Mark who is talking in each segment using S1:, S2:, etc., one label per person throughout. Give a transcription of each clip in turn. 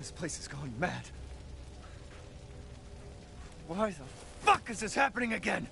S1: This place is going mad. Why the fuck is this happening again?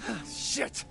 S1: Shit!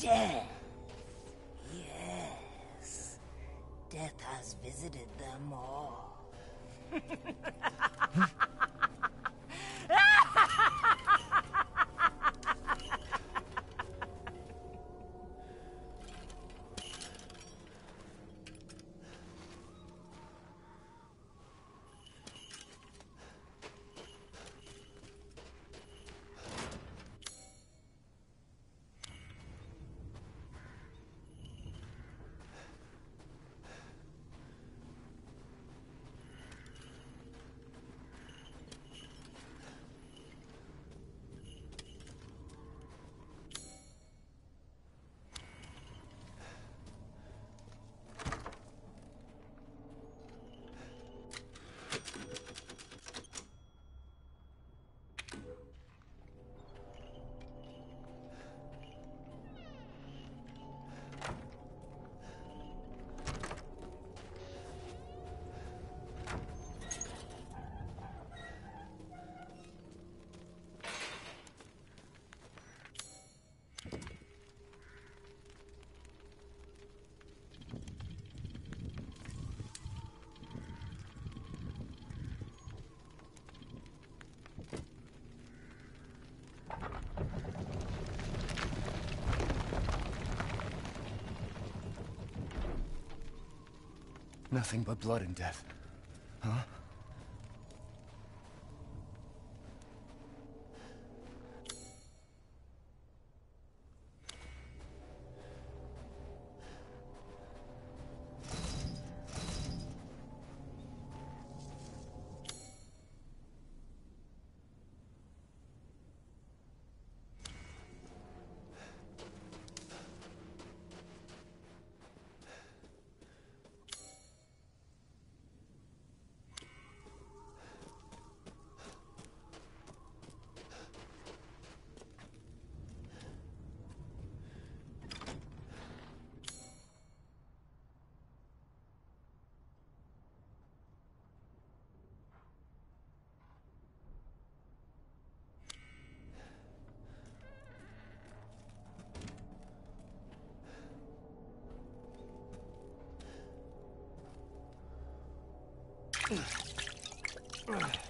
S2: Death. Yes. Death has visited them all.
S1: Nothing but blood and death.
S3: Ugh.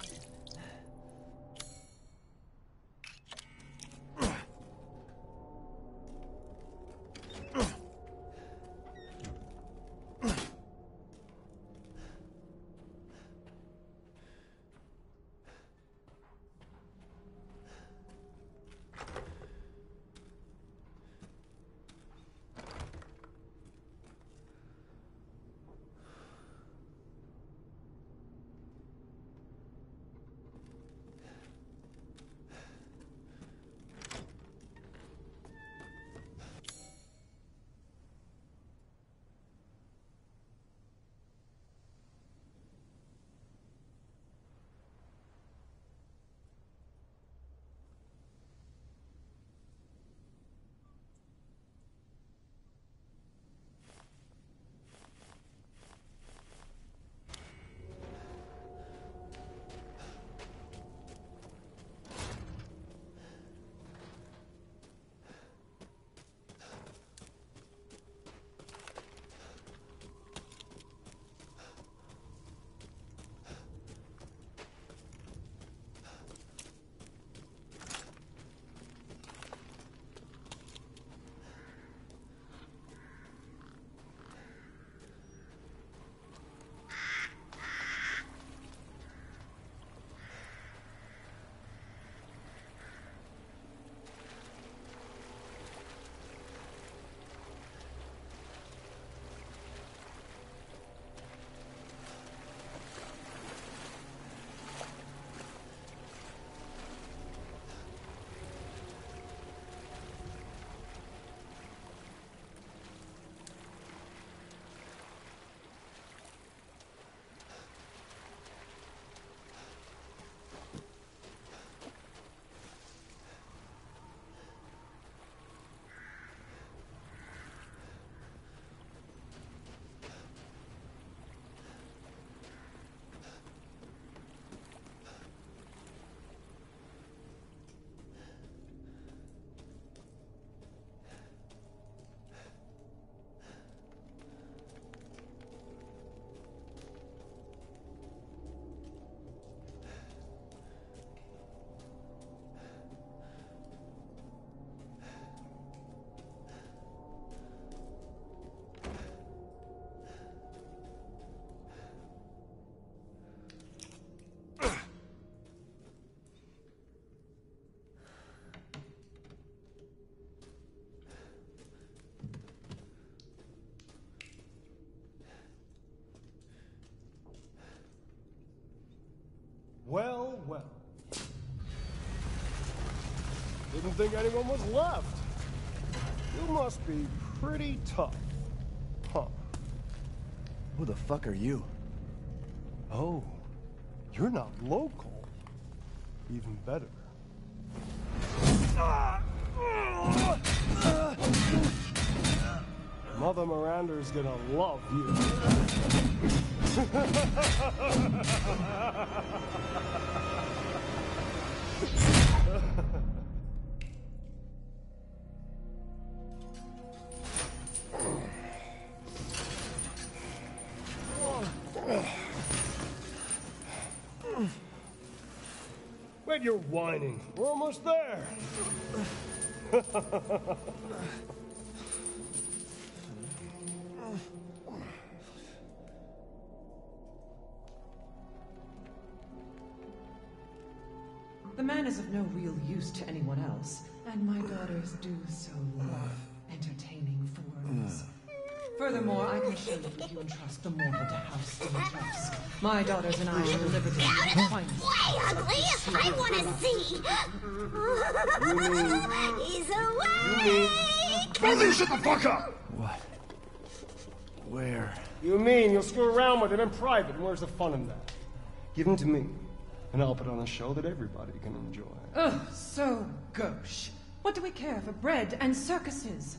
S3: Didn't think anyone was left. You must be pretty tough. Huh.
S1: Who the fuck are you?
S3: Oh, you're not local. Even better. Mother Miranda's gonna love you. whining. We're almost there.
S4: The man is of no real use to anyone else, and my daughters do so love entertaining forms. Furthermore, I can assure you if you entrust the mortal to House Dimitrescu, my daughters and I shall deliver to you the finest.
S2: Way ugly! I want to see! He's awake!
S3: Brother, shut the fuck up!
S1: What? Where?
S3: You mean you'll screw around with him in private, and where's the fun in that? Give him to me, and I'll put on a show that everybody can enjoy.
S4: Ugh, so gauche. What do we care for bread and circuses?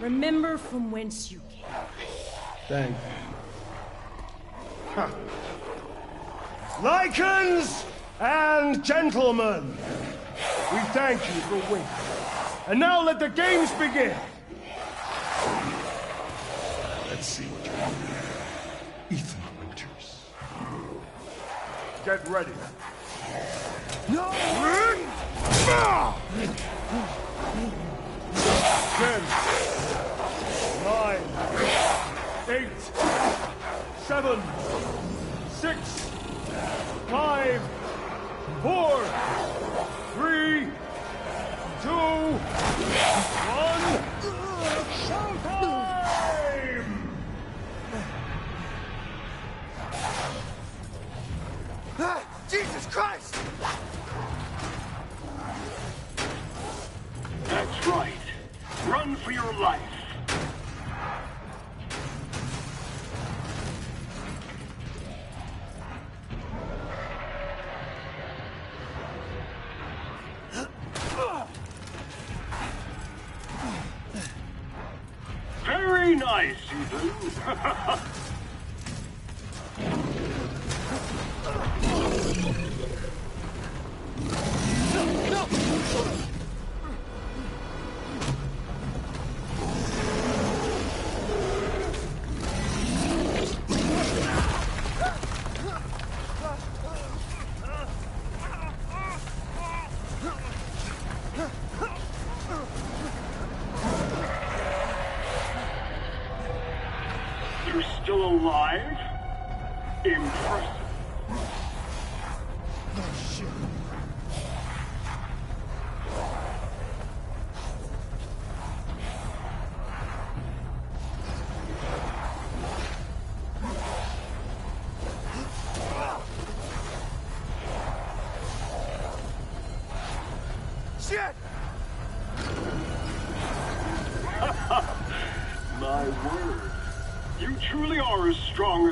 S5: Remember from whence you came.
S3: Thank you. Huh. Lycans and gentlemen, we thank you for waiting. And now let the games begin. Let's see what you're doing. Ethan Winters. Get ready. No! Ten, seven, six, five, four, three, two, one. Showtime!
S1: Ah, Jesus Christ!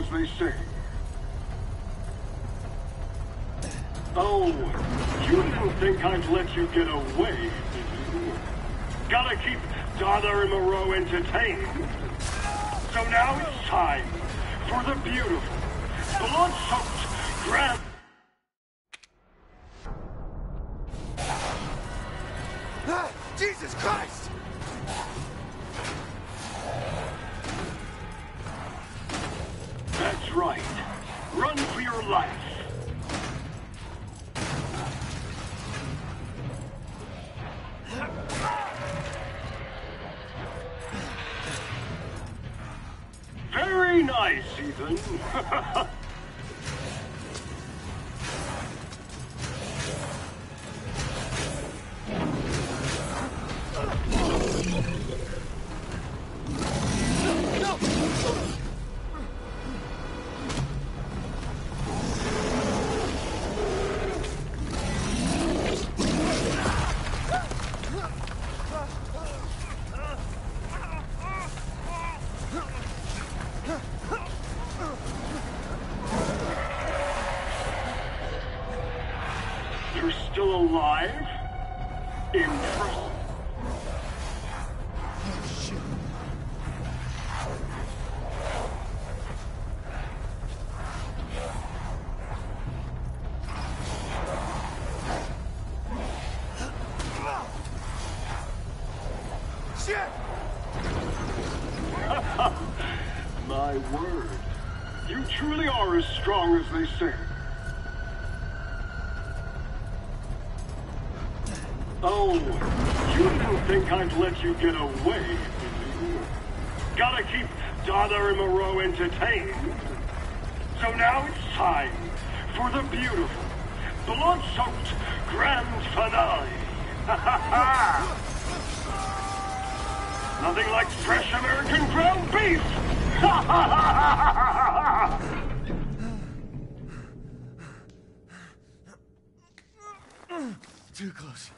S6: As they say. Oh, you didn't think I'd let you get away, did you? Gotta keep Donna and Moreau entertained. So now it's time for the beautiful, didn't let you get away? Gotta keep Donna and Moreau entertained. So now it's time for the beautiful, blood-soaked grand finale. Nothing like fresh American ground beef!
S1: Too close.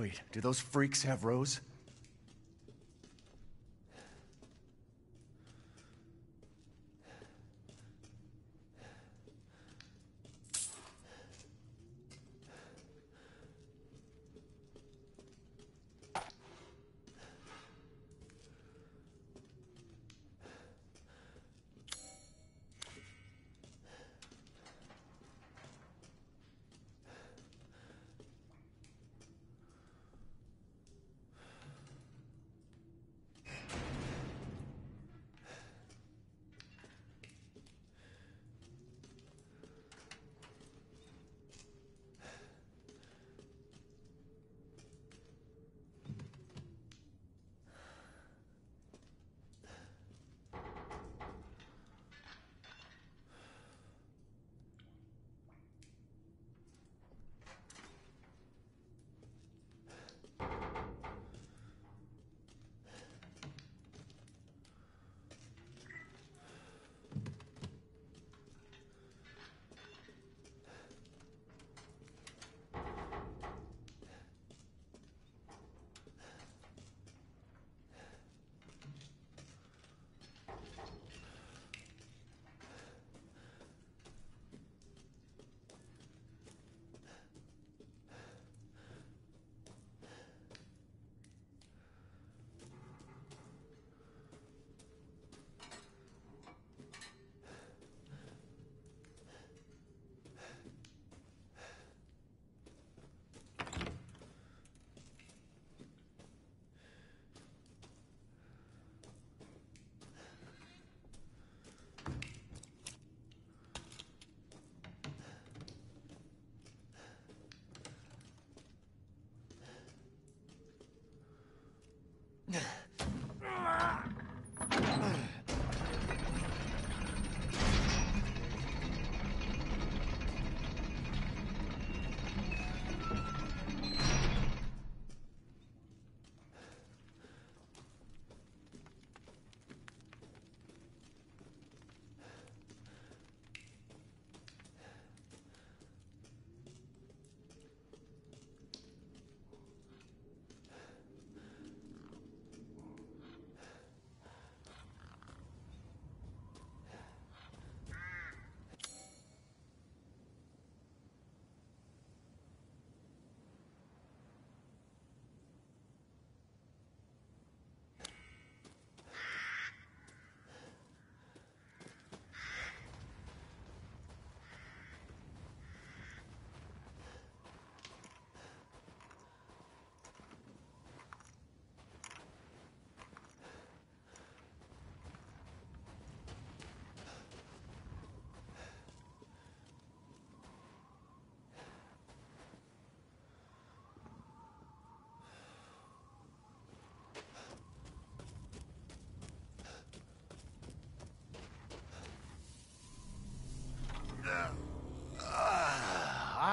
S1: Wait, do those freaks have Rose?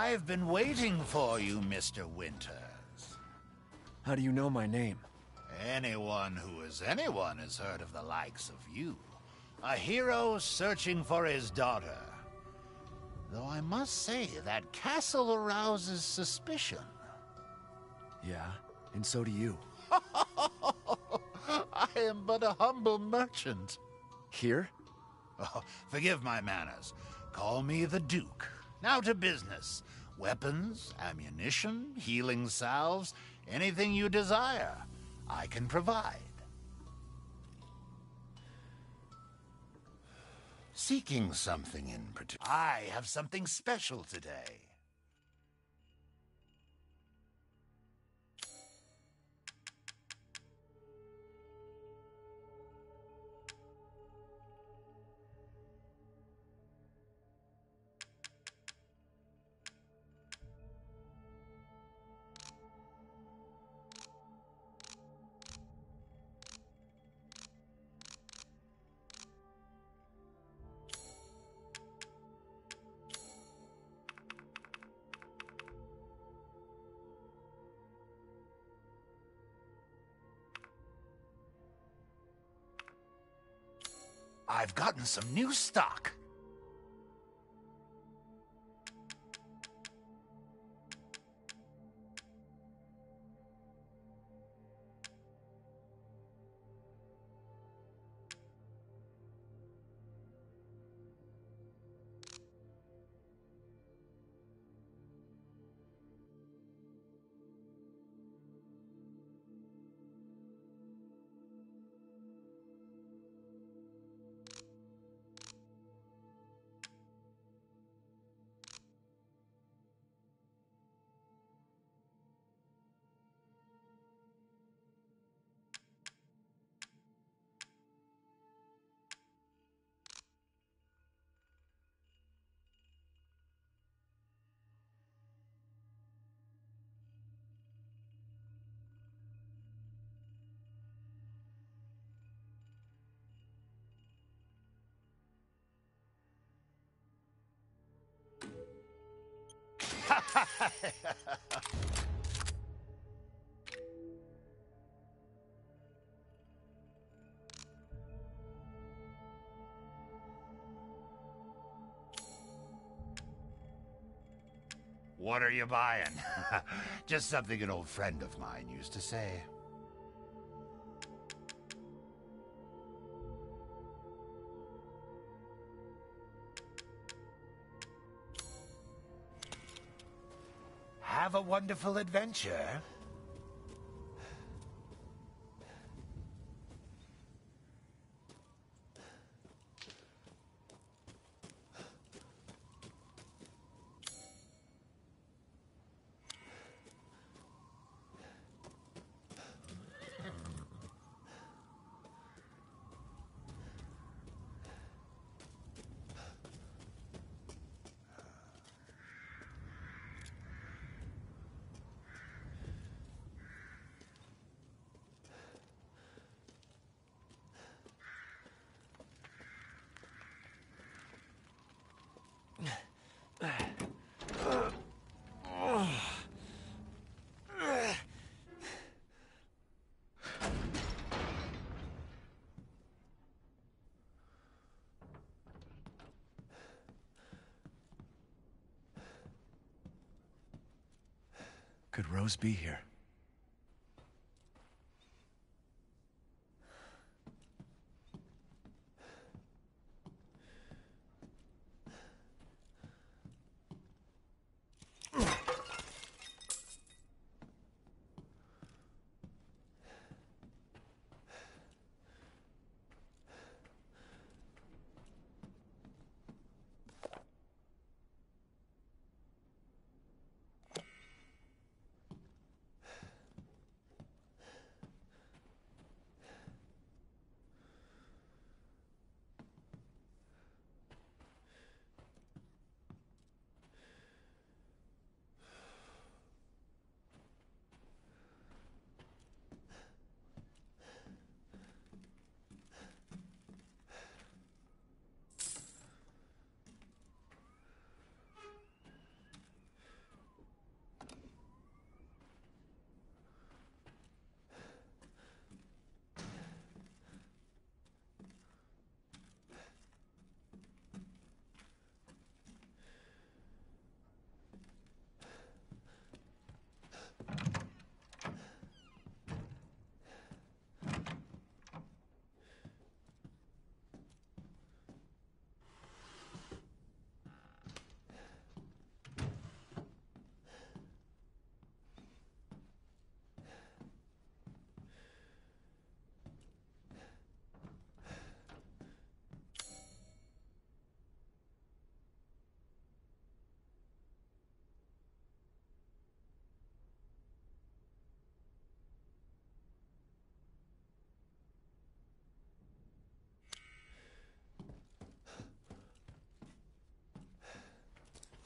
S7: I've been waiting for you, Mr. Winters.
S1: How do you know my name?
S7: Anyone who is anyone has heard of the likes of you. A hero searching for his daughter. Though I must say, that castle arouses suspicion.
S1: Yeah, and so do you.
S7: I am but a humble merchant.
S1: Here?
S7: Oh, forgive my manners. Call me the Duke. Now to business. Weapons, ammunition, healing salves, anything you desire, I can provide. Seeking something in particular. I have something special today. I've gotten some new stock. What are you buying? Just something an old friend of mine used to say. Wonderful adventure.
S1: Rose be here?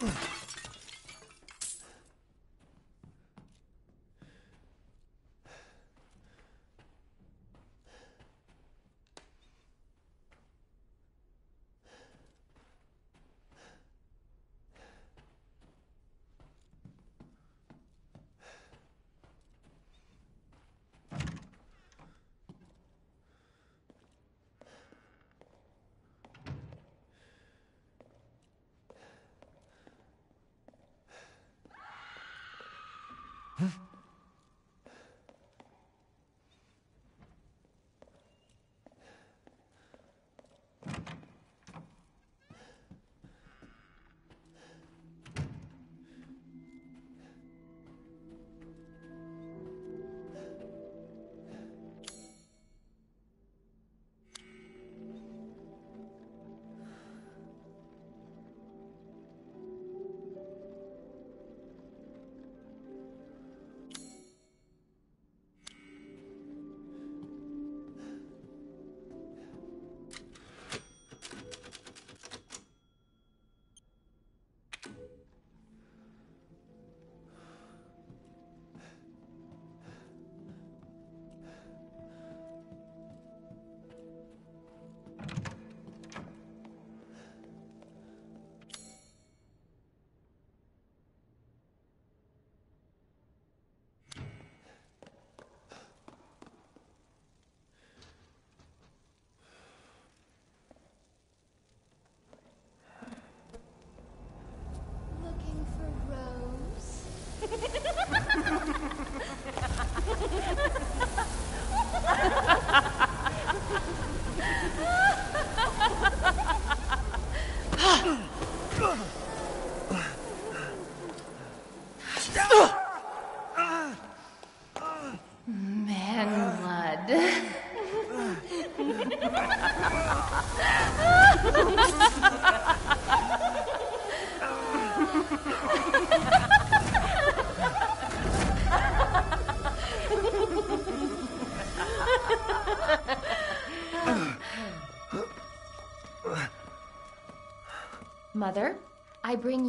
S8: Ugh.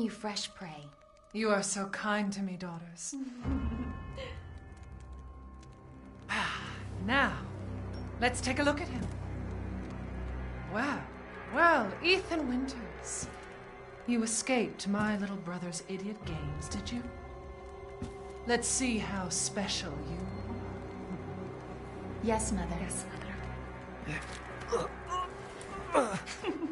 S8: You fresh prey.
S4: You are so kind to me, daughters. Ah, now, let's take a look at him. Well, well, Ethan Winters. You escaped my little brother's idiot games, did you? Let's see how special you are.
S8: Yes, Mother.
S4: Yes,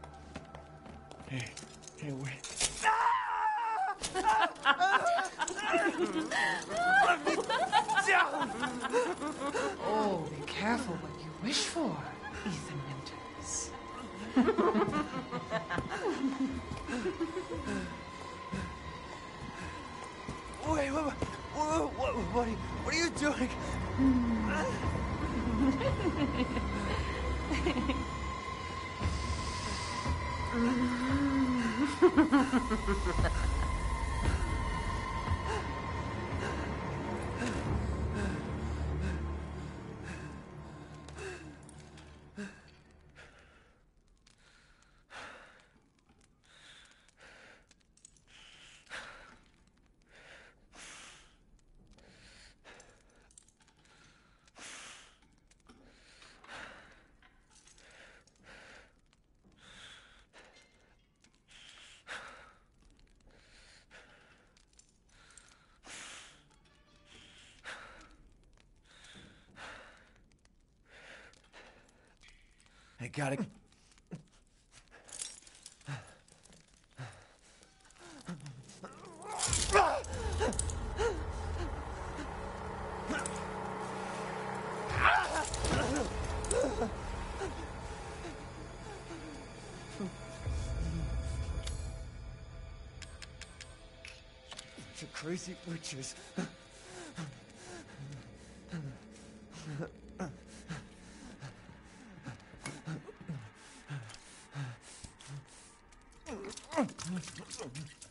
S3: Hey, hey, wait. Ah!
S4: oh, be careful what you wish for, Ethan Winters.
S1: Wait, what, what, what, what, are, you, what are you doing? I フフフフフ。Gotta. Of crazy witches. Awesome.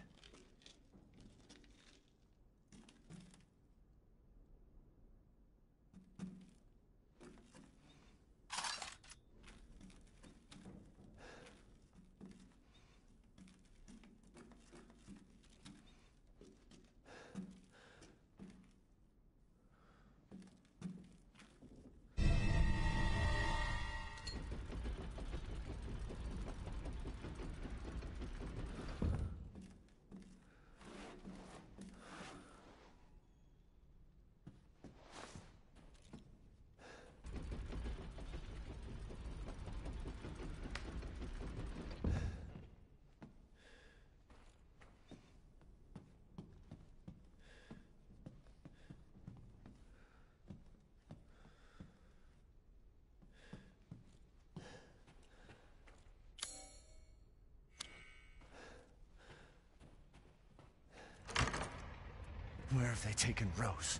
S1: Where have they taken Rose?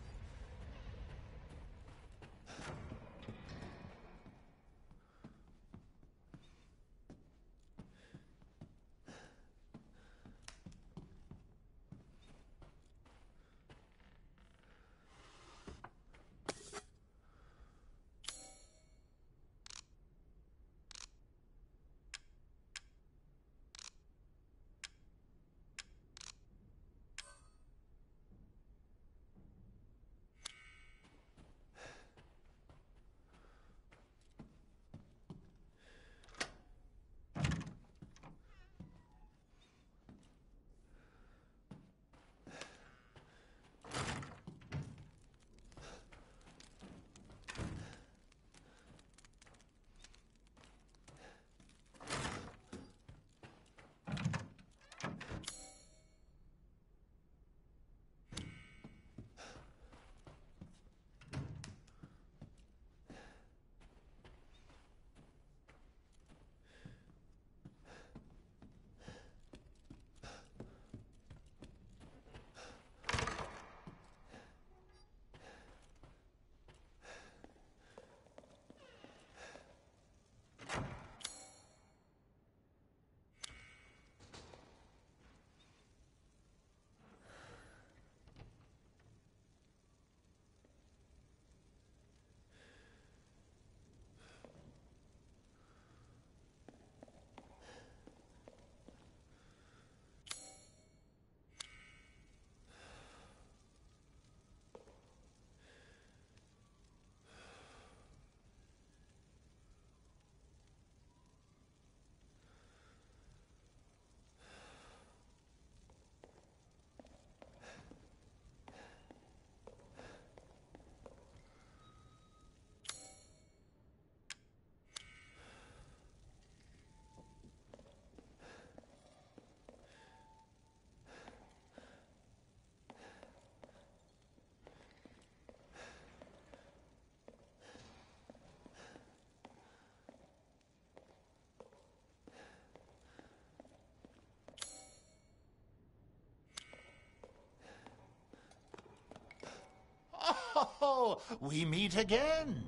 S7: Oh, we meet again.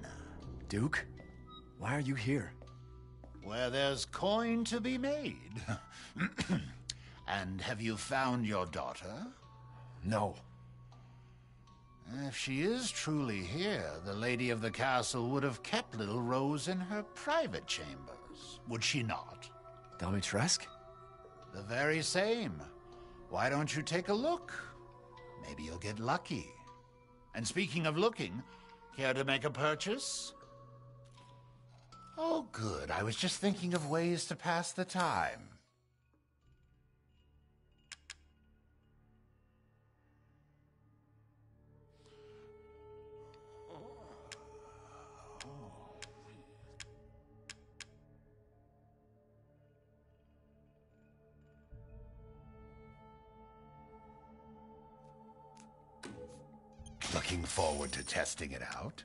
S1: Duke? Why are you here?
S7: Where there's coin to be made. and have you found your daughter?
S1: No.
S7: If she is truly here, the lady of the castle would have kept little Rose in her private chambers, would she not?
S1: Dimitrescu?
S7: The very same. Why don't you take a look? Maybe you'll get lucky. And speaking of looking, care to make a purchase? Oh, good. I was just thinking of ways to pass the time. Looking forward to testing it out?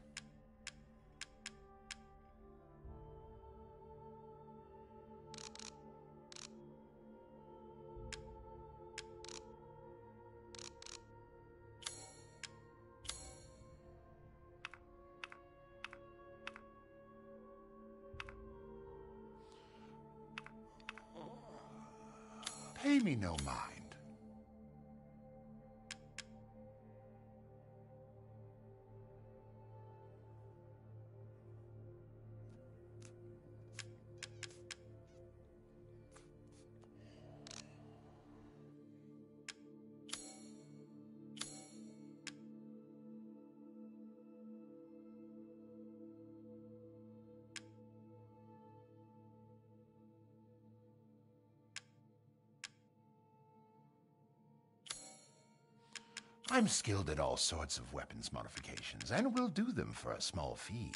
S7: I'm skilled at all sorts of weapons modifications, and will do them for a small fee.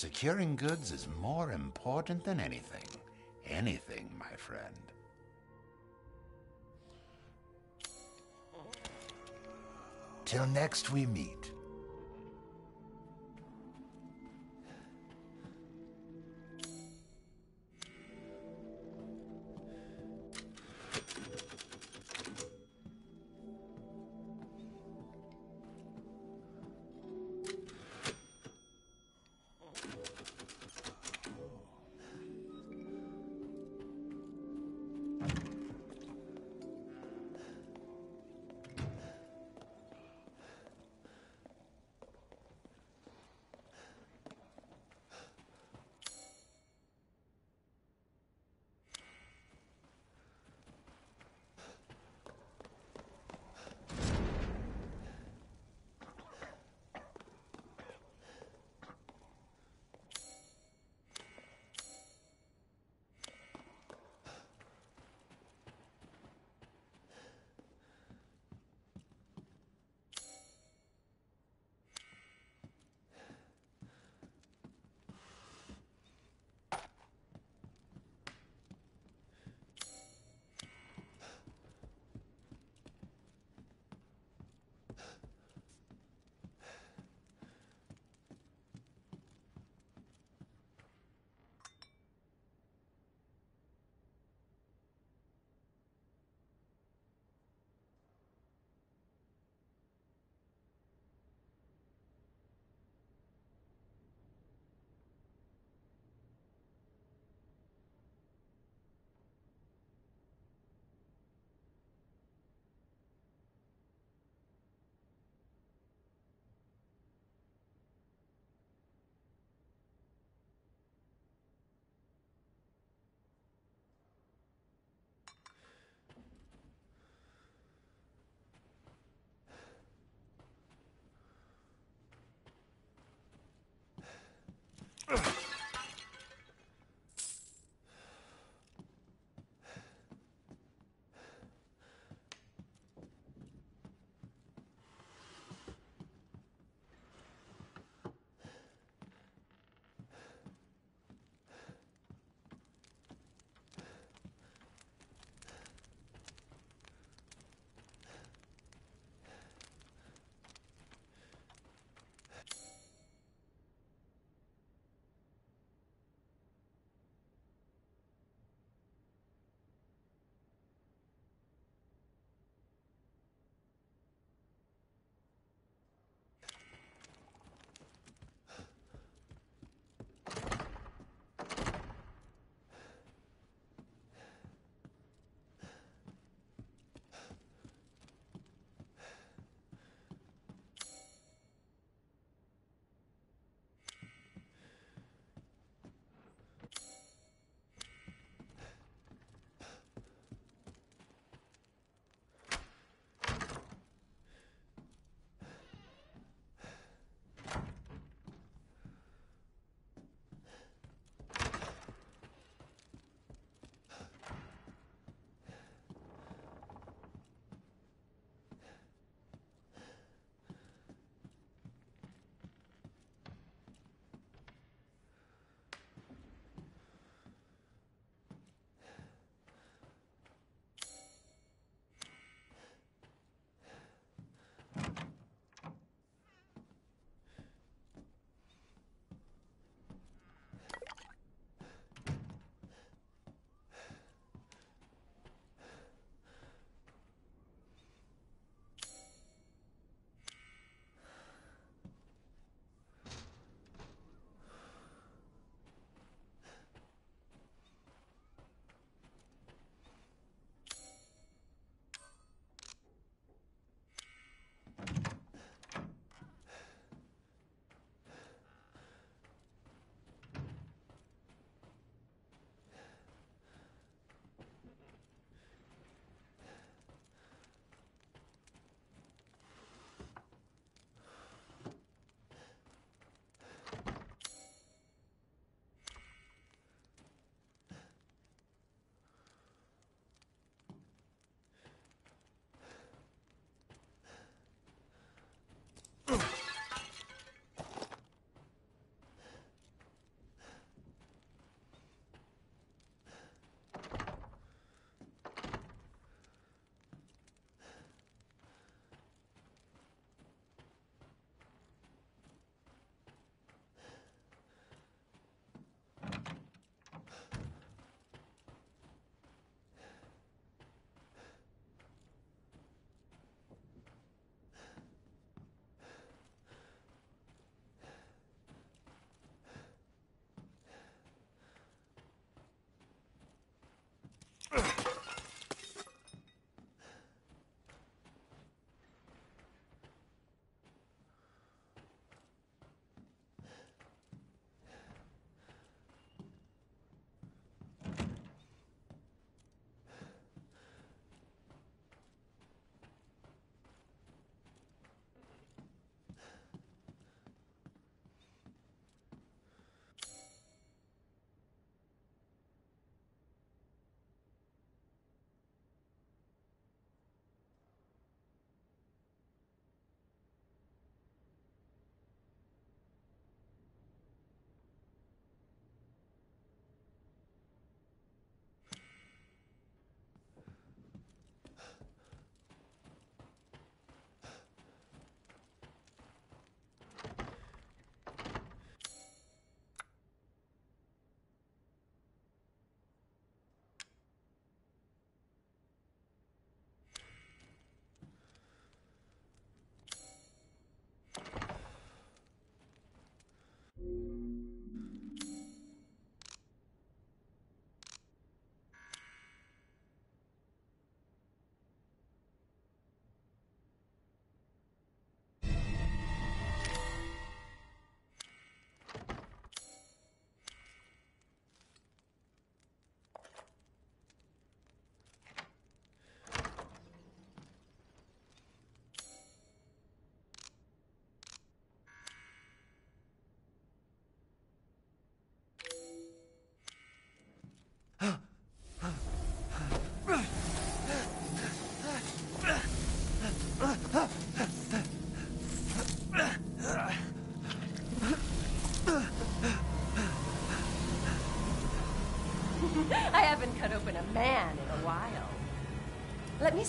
S7: Securing goods is more important than anything. Anything, my friend. Till next we meet.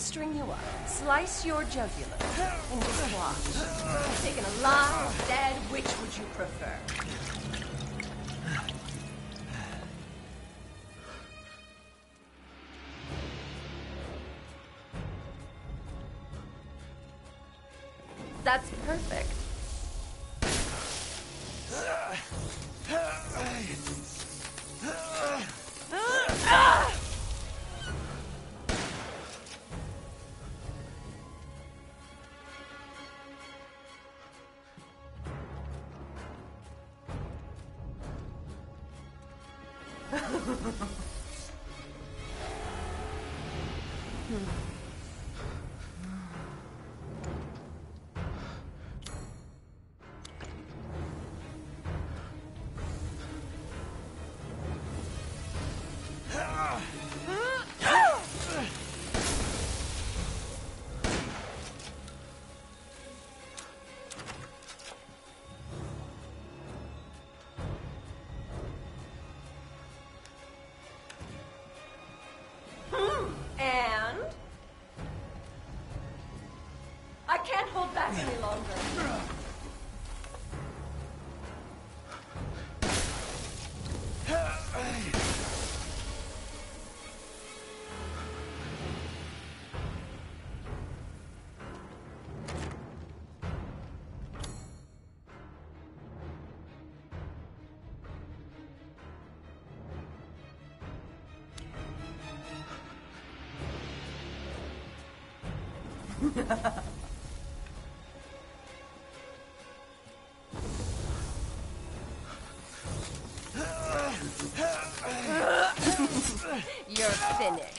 S9: String you up, slice your jugular, and just watch. Taking alive, dead, which would you prefer? Can't any longer. You're finished.